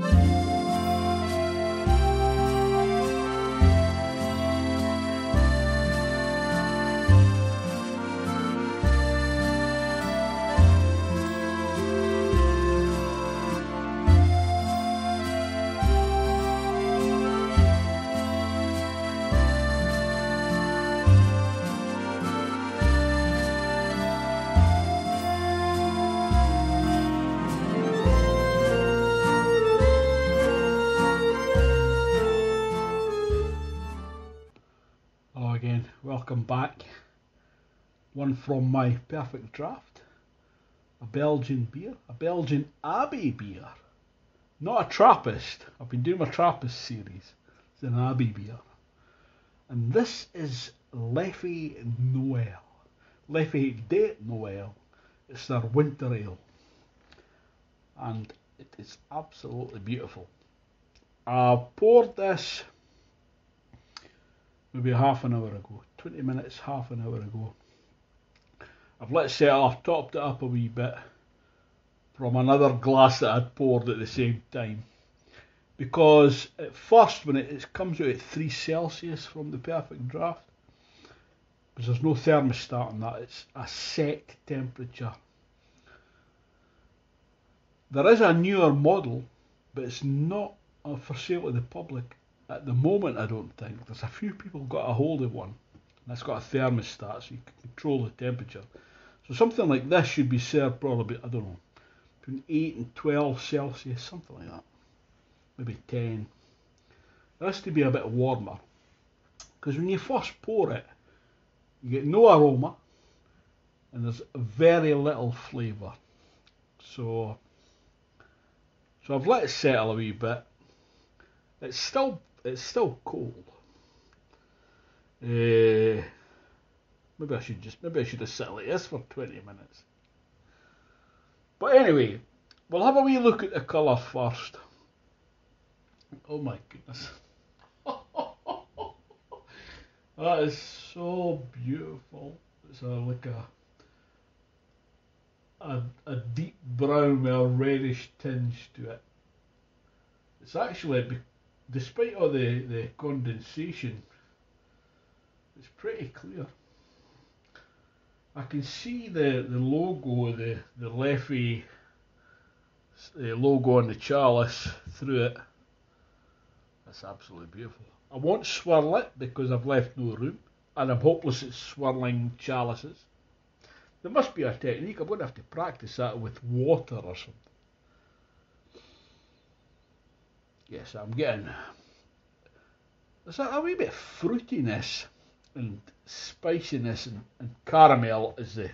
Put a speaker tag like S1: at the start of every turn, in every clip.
S1: Bye. Welcome back. One from my PerfectDraft. A Belgian beer, a Belgian Abbey beer. Not a Trappist. I've been doing my Trappist series. It's an Abbey beer. And this is Leffe Noel. Leffe de Noel. It's their winter ale. And it is absolutely beautiful. I poured this maybe half an hour ago, 20 minutes, half an hour ago. I've let settle, I've topped it up a wee bit from another glass that I'd poured at the same time. Because at first, when it, it comes out at 3 Celsius from the PerfectDraft, because there's no thermostat on that, it's a set temperature. There is a newer model, but it's not for sale to the public at the moment, I don't think. There's a few people got a hold of one. That's got a thermostat, so you can control the temperature. So something like this should be served probably, I don't know, between 8 and 12 Celsius, something like that. Maybe 10. It has to be a bit warmer. Because when you first pour it, you get no aroma and there's very little flavour. So, so I've let it settle a wee bit. It's still it's still cold. Uh, maybe I should just maybe I should have sat like this for twenty minutes. But anyway, we'll have a wee look at the colour first. Oh my goodness. that is so beautiful. It's a, like a, a a deep brown with a reddish tinge to it. It's actually despite all the, the condensation, it's pretty clear. I can see the, the logo, the, the Leffe the logo on the chalice through it. That's absolutely beautiful. I won't swirl it because I've left no room and I'm hopeless at swirling chalices. There must be a technique. I'm going to have to practice that with water or something. yes, I'm getting there's a, a wee bit of fruitiness and spiciness and, and caramel is the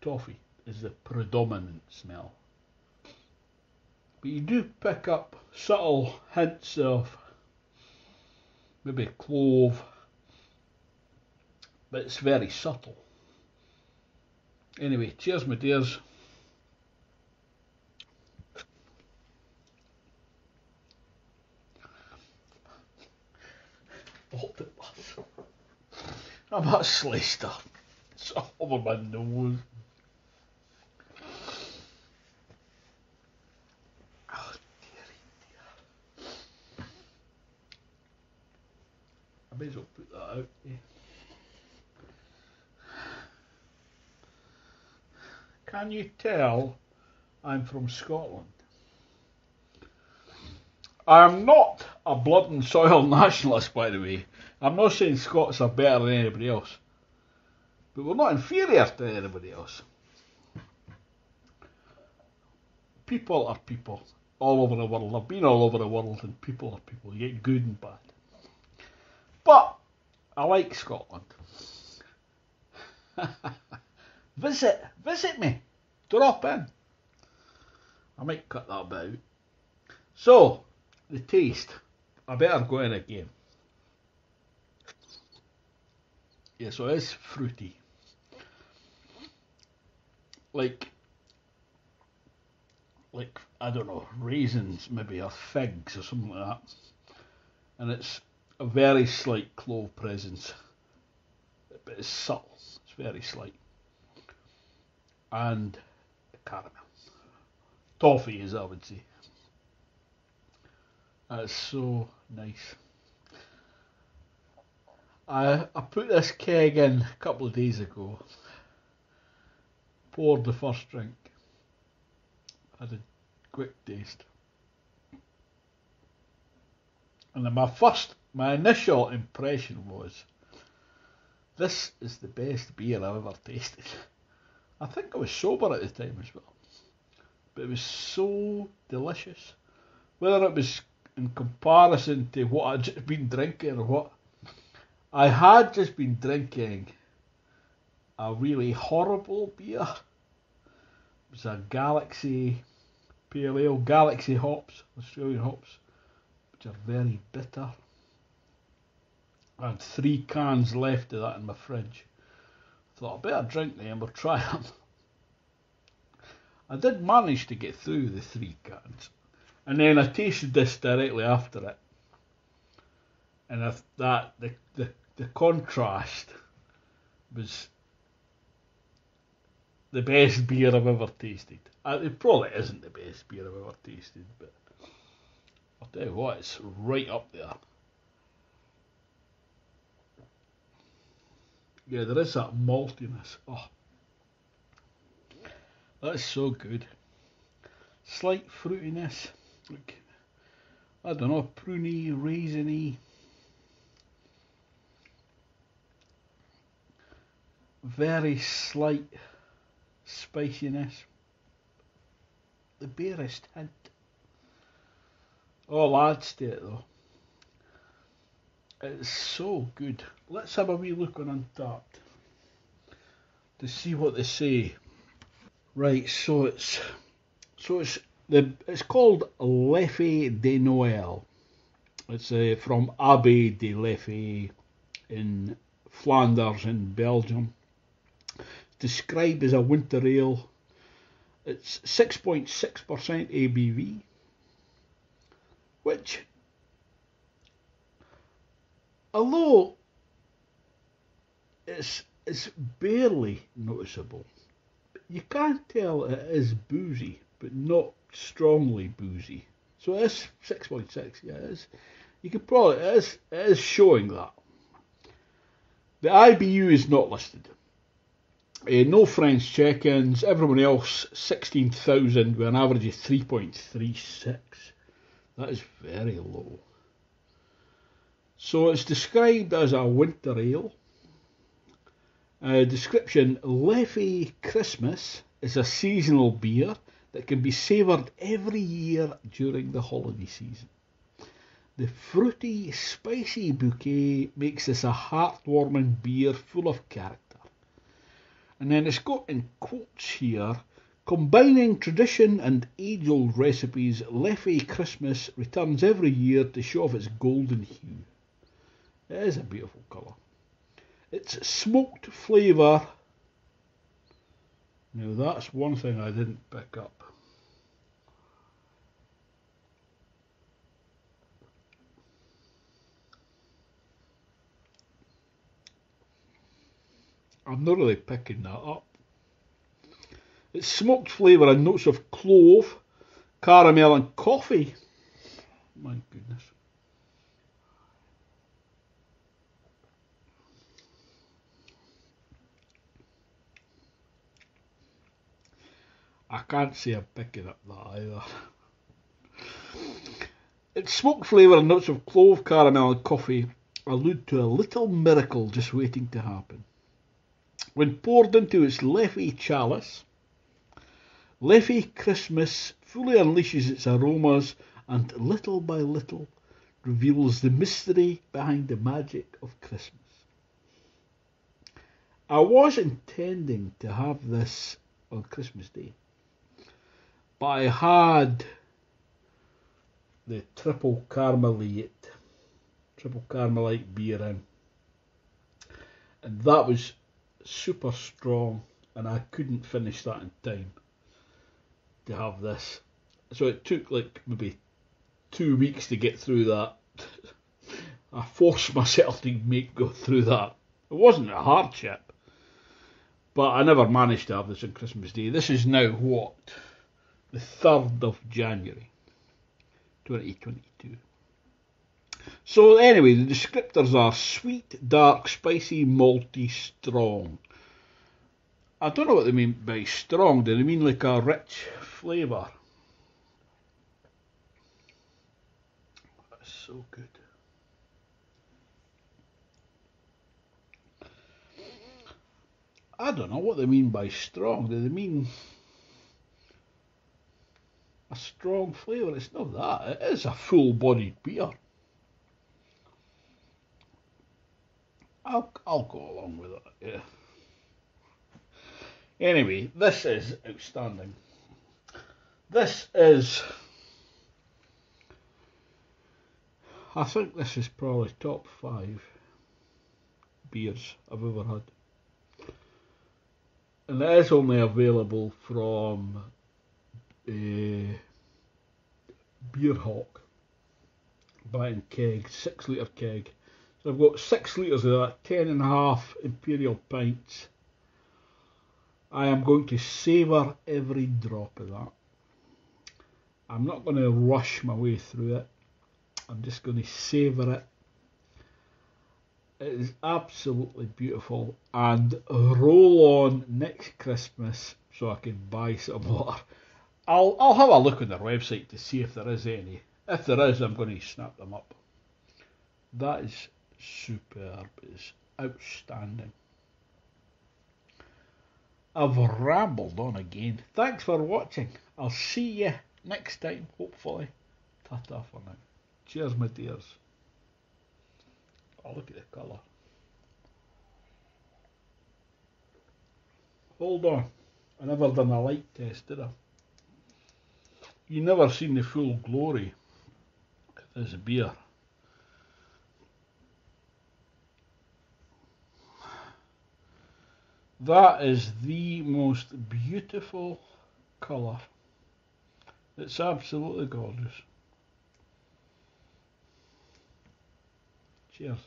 S1: toffee is the predominant smell. But you do pick up subtle hints of maybe clove, but it's very subtle. Anyway, cheers, my dears. I'm actually stuff. It's over my nose. Oh dearie dear. I may as well put that out. Yeah. Can you tell I'm from Scotland? I am not a blood and soil nationalist, by the way. I'm not saying Scots are better than anybody else, but we're not inferior to anybody else. People are people all over the world. I've been all over the world, and people are people. You get good and bad. But I like Scotland. visit, visit me. Drop in. I might cut that bit out. So, the taste. I better go in again. Yeah, so it's fruity. Like, like, I don't know, raisins maybe, or figs or something like that. And it's a very slight clove presence. But it's subtle, it's very slight. And caramel. Toffee, as I would say. That's so nice. I I put this keg in a couple of days ago. Poured the first drink. Had a quick taste. And then my first, my initial impression was, this is the best beer I've ever tasted. I think I was sober at the time as well. But it was so delicious. Whether it was in comparison to what I'd just been drinking or what, I had just been drinking a really horrible beer. It was a Galaxy Pale Ale, Galaxy hops, Australian hops, which are very bitter. I had three cans left of that in my fridge. Thought I better drink them, we'll try them. I did manage to get through the three cans. And then I tasted this directly after it. And if that the, the the contrast was the best beer I've ever tasted. Uh, it probably isn't the best beer I've ever tasted, but I'll tell you what, it's right up there. Yeah, there is that maltiness. Oh, that's so good. Slight fruitiness. Like, I don't know, pruny, raisiny. Very slight spiciness. The barest hint. All adds to it though. It's so good. Let's have a wee look on Untappd to see what they say. Right, so it's so it's the it's called Leffe de Noël. It's uh, from Abbey de Leffe in Flanders in Belgium. Described as a winter ale. It's 6.6% ABV, which, although it's, it's barely noticeable, you can't tell it is boozy, but not strongly boozy. So is 6.6, yeah, is. You could probably, it is, it is showing that. The IBU is not listed. Uh, no French check-ins. Everyone else, 16,000 with an average of 3.36. That is very low. So it's described as a winter ale. Uh, description, Leffe Christmas is a seasonal beer that can be savoured every year during the holiday season. The fruity, spicy bouquet makes this a heartwarming beer full of character. And then it's got in quotes here combining tradition and age old recipes, Leffe Christmas returns every year to show off its golden hue. It is a beautiful colour. Its smoked flavour. Now that's one thing I didn't pick up. I'm not really picking that up. It's smoked flavour and notes of clove, caramel and coffee. My goodness. I can't see I'm picking up that either. Its smoked flavour and notes of clove, caramel and coffee allude to a little miracle just waiting to happen. When poured into its Leffe chalice, Leffe Christmas fully unleashes its aromas and little by little reveals the mystery behind the magic of Christmas. I was intending to have this on Christmas Day, but I had the triple Carmelite, triple Carmelite beer in, and that was super strong, and I couldn't finish that in time to have this. So it took like maybe two weeks to get through that. I forced myself to make go through that. It wasn't a hardship, but I never managed to have this on Christmas Day. This is now what the third of January, 2022. So anyway, the descriptors are sweet, dark, spicy, malty, strong. I don't know what they mean by strong. Do they mean like a rich flavour? That's so good. I don't know what they mean by strong. Do they mean a strong flavour? It's not that. It is a full-bodied beer. I'll I'll go along with it. Yeah. Anyway, this is outstanding. This is. I think this is probably top five beers I've ever had. And it is only available from uh, Beerhawk buying keg, six litre keg. So I've got six litres of that, ten and a half imperial pints. I am going to savour every drop of that. I'm not going to rush my way through it. I'm just going to savour it. It is absolutely beautiful and roll on next Christmas so I can buy some more. I'll I'll have a look on their website to see if there is any. If there is, I'm going to snap them up. That is superb. It's outstanding. I've rambled on again. Thanks for watching. I'll see you next time, hopefully. Ta-ta for now. Cheers, my dears. Oh, look at the colour. Hold on. I never done a light test, did I? You never seen the full glory of this beer. That is the most beautiful colour. It's absolutely gorgeous. Cheers.